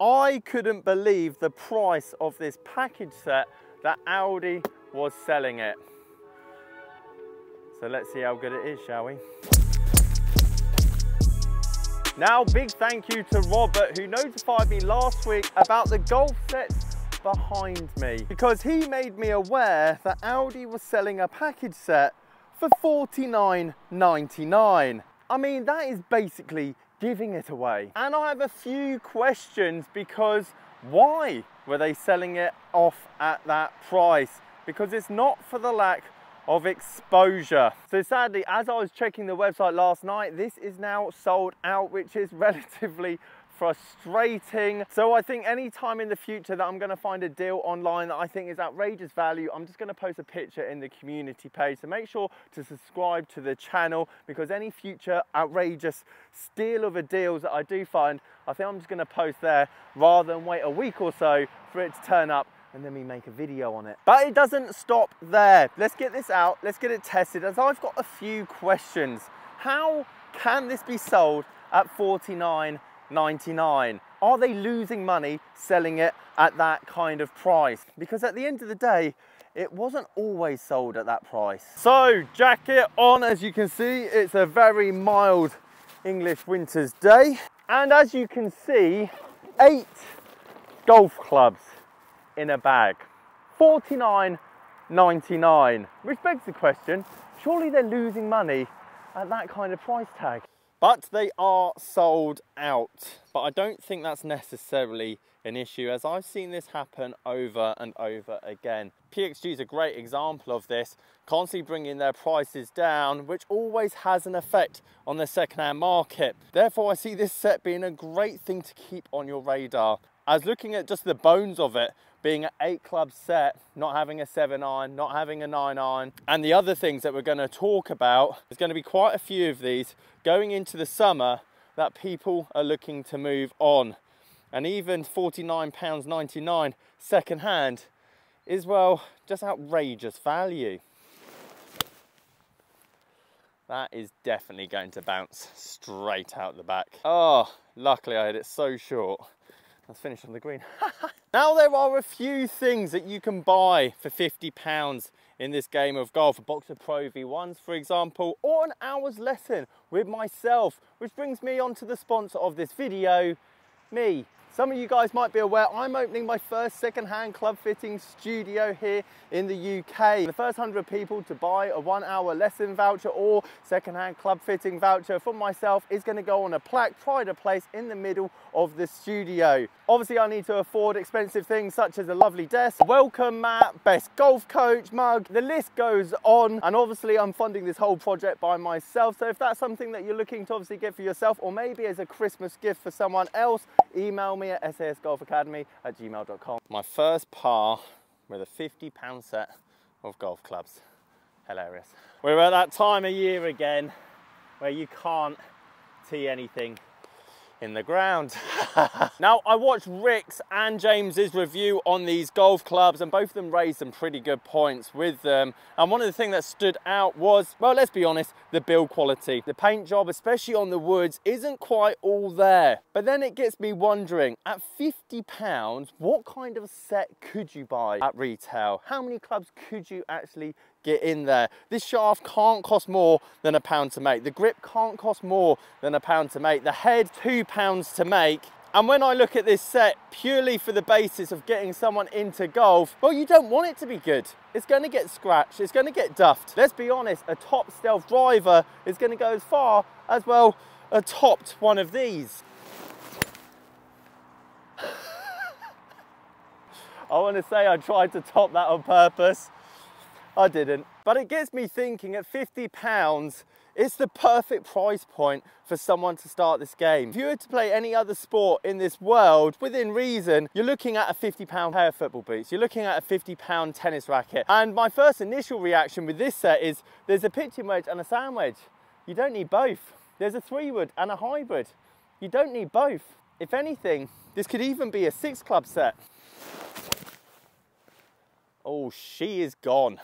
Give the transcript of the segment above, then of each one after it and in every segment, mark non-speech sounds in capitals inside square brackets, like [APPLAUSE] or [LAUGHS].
I couldn't believe the price of this package set that Aldi was selling it. So let's see how good it is, shall we? Now, big thank you to Robert who notified me last week about the golf sets behind me because he made me aware that Aldi was selling a package set for $49.99. I mean, that is basically giving it away. And I have a few questions because why were they selling it off at that price? Because it's not for the lack of exposure. So sadly, as I was checking the website last night, this is now sold out, which is [LAUGHS] relatively frustrating. So I think any time in the future that I'm gonna find a deal online that I think is outrageous value, I'm just gonna post a picture in the community page. So make sure to subscribe to the channel because any future outrageous steal of a deals that I do find, I think I'm just gonna post there rather than wait a week or so for it to turn up and then we make a video on it. But it doesn't stop there. Let's get this out, let's get it tested as I've got a few questions. How can this be sold at 49 99 Are they losing money selling it at that kind of price? Because at the end of the day, it wasn't always sold at that price. So jacket on, as you can see, it's a very mild English winter's day. And as you can see, eight golf clubs in a bag. 49.99, which begs the question, surely they're losing money at that kind of price tag. But they are sold out. But I don't think that's necessarily an issue as I've seen this happen over and over again. PXG is a great example of this, constantly bringing their prices down, which always has an effect on the second-hand market. Therefore, I see this set being a great thing to keep on your radar. As looking at just the bones of it, being an eight club set, not having a seven iron, not having a nine iron, and the other things that we're going to talk about, there's going to be quite a few of these going into the summer that people are looking to move on. And even £49.99 second hand is, well, just outrageous value. That is definitely going to bounce straight out the back. Oh, luckily I had it so short. Let's finish on the green. [LAUGHS] now there are a few things that you can buy for 50 pounds in this game of golf. A box of Pro V1s, for example, or an hour's lesson with myself, which brings me on to the sponsor of this video, me, some of you guys might be aware I'm opening my first second-hand club fitting studio here in the UK. The first 100 people to buy a one hour lesson voucher or second-hand club fitting voucher for myself is going to go on a plaque pride of place in the middle of the studio. Obviously I need to afford expensive things such as a lovely desk, welcome mat, best golf coach mug, the list goes on and obviously I'm funding this whole project by myself so if that's something that you're looking to obviously get for yourself or maybe as a Christmas gift for someone else, email me me at sasgolfacademy at gmail.com. My first par with a 50 pound set of golf clubs. Hilarious. We're at that time of year again where you can't tee anything in the ground. [LAUGHS] now, I watched Rick's and James's review on these golf clubs and both of them raised some pretty good points with them. And one of the things that stood out was, well, let's be honest, the build quality. The paint job, especially on the woods, isn't quite all there. But then it gets me wondering, at 50 pounds, what kind of set could you buy at retail? How many clubs could you actually get in there. This shaft can't cost more than a pound to make. The grip can't cost more than a pound to make. The head, two pounds to make. And when I look at this set purely for the basis of getting someone into golf, well, you don't want it to be good. It's going to get scratched. It's going to get duffed. Let's be honest, a top stealth driver is going to go as far as, well, a topped one of these. [LAUGHS] I want to say I tried to top that on purpose. I didn't. But it gets me thinking at 50 pounds, it's the perfect price point for someone to start this game. If you were to play any other sport in this world, within reason, you're looking at a 50 pound pair of football boots. You're looking at a 50 pound tennis racket. And my first initial reaction with this set is there's a pitching wedge and a sand wedge. You don't need both. There's a three wood and a hybrid. You don't need both. If anything, this could even be a six club set. Oh, she is gone.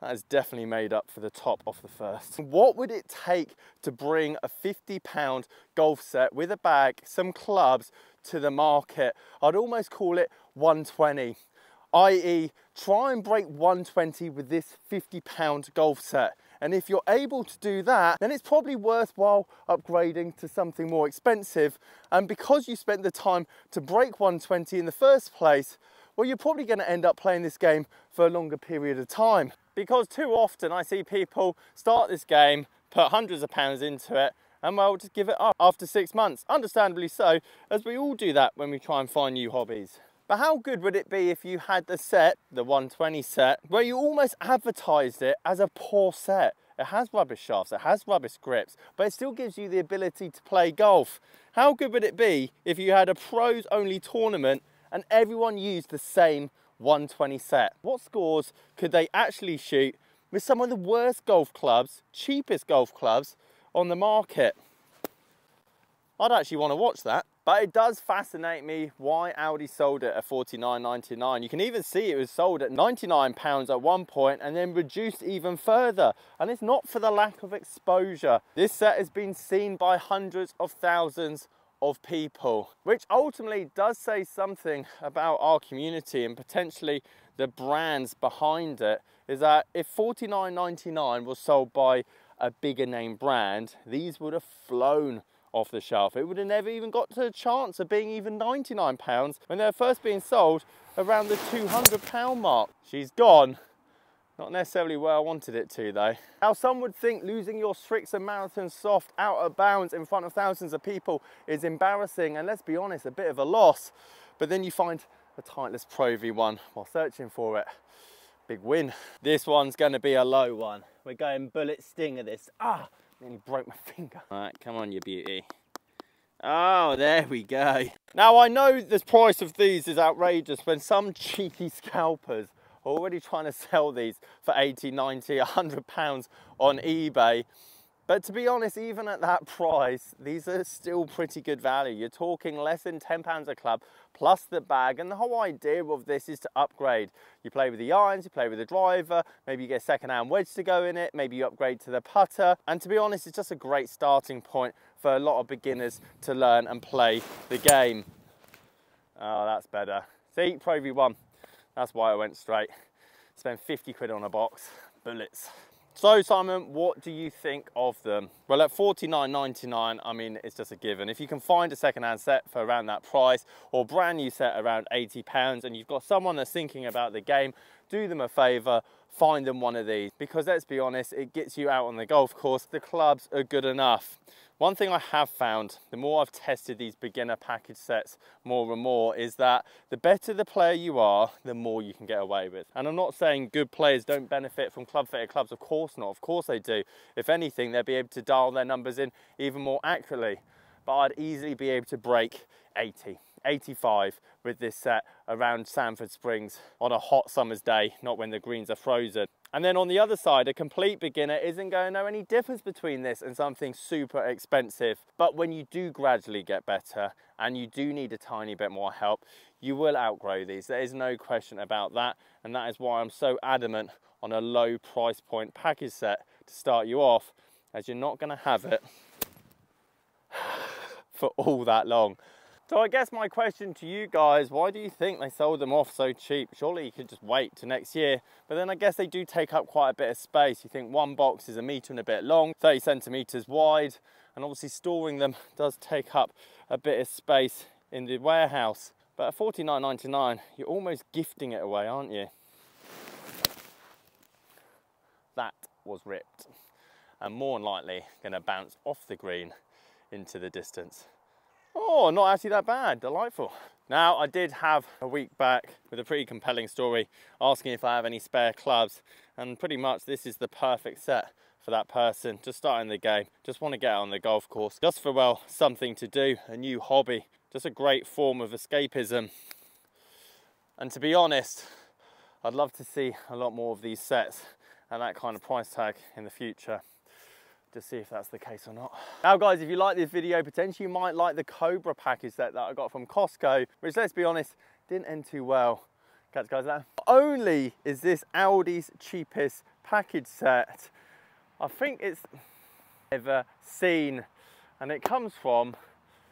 That is definitely made up for the top off the first. What would it take to bring a 50 pound golf set with a bag, some clubs to the market? I'd almost call it 120, i.e. try and break 120 with this 50 pound golf set. And if you're able to do that, then it's probably worthwhile upgrading to something more expensive. And because you spent the time to break 120 in the first place, well, you're probably going to end up playing this game for a longer period of time because too often I see people start this game, put hundreds of pounds into it, and well, just give it up after six months. Understandably so, as we all do that when we try and find new hobbies. But how good would it be if you had the set, the 120 set, where you almost advertised it as a poor set? It has rubbish shafts, it has rubbish grips, but it still gives you the ability to play golf. How good would it be if you had a pros only tournament and everyone used the same 120 set. What scores could they actually shoot with some of the worst golf clubs, cheapest golf clubs on the market? I'd actually want to watch that. But it does fascinate me why Aldi sold it at 49.99. You can even see it was sold at 99 pounds at one point and then reduced even further. And it's not for the lack of exposure. This set has been seen by hundreds of thousands of people, which ultimately does say something about our community and potentially the brands behind it. Is that if 49.99 was sold by a bigger name brand, these would have flown off the shelf. It would have never even got to a chance of being even 99 pounds when they're first being sold around the 200 pound mark. She's gone not necessarily where I wanted it to though. Now some would think losing your Srixon Marathon Soft out of bounds in front of thousands of people is embarrassing and let's be honest, a bit of a loss. But then you find a Titleist Pro V1 while searching for it. Big win. This one's gonna be a low one. We're going bullet stinger this. Ah, nearly broke my finger. All right, come on you beauty. Oh, there we go. Now I know the price of these is outrageous when some cheeky scalpers already trying to [LAUGHS] sell these for 80, 90, 100 pounds on eBay. But to be honest, even at that price, these are still pretty good value. You're talking less than 10 pounds a club plus the bag. And the whole idea of this is to upgrade. You play with the irons, you play with the driver, maybe you get a second hand wedge to go in it, maybe you upgrade to the putter. And to be honest, it's just a great starting point for a lot of beginners to learn and play the game. Oh, that's better. See, Pro V1, that's why I went straight. Spend 50 quid on a box, bullets. So Simon, what do you think of them? Well, at 49.99, I mean, it's just a given. If you can find a second-hand set for around that price or brand new set around 80 pounds and you've got someone that's thinking about the game, do them a favor, find them one of these because let's be honest, it gets you out on the golf course. The clubs are good enough. One thing I have found, the more I've tested these beginner package sets more and more, is that the better the player you are, the more you can get away with. And I'm not saying good players don't benefit from club fitted clubs, of course not, of course they do. If anything, they'll be able to dial their numbers in even more accurately. But I'd easily be able to break 80. 85 with this set around Sandford Springs on a hot summer's day, not when the greens are frozen. And then on the other side, a complete beginner isn't going to know any difference between this and something super expensive. But when you do gradually get better and you do need a tiny bit more help, you will outgrow these. There is no question about that. And that is why I'm so adamant on a low price point package set to start you off, as you're not going to have it [SIGHS] for all that long. So I guess my question to you guys, why do you think they sold them off so cheap? Surely you could just wait to next year. But then I guess they do take up quite a bit of space. You think one box is a meter and a bit long, 30 centimeters wide, and obviously storing them [LAUGHS] does take up a bit of space in the warehouse. But at 49.99, you're almost gifting it away, aren't you? That was ripped. And more than likely gonna bounce off the green into the distance. Oh, not actually that bad, delightful. Now, I did have a week back with a pretty compelling story asking if I have any spare clubs, and pretty much this is the perfect set for that person. Just starting the game, just want to get out on the golf course, just for, well, something to do, a new hobby, just a great form of escapism. And to be honest, I'd love to see a lot more of these sets and that kind of price tag in the future to see if that's the case or not. Now guys, if you like this video, potentially you might like the Cobra package that, that I got from Costco, which let's be honest, didn't end too well. Catch guys now. Not only is this Aldi's cheapest package set, I think it's ever seen. And it comes from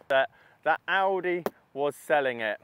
that, that Aldi was selling it.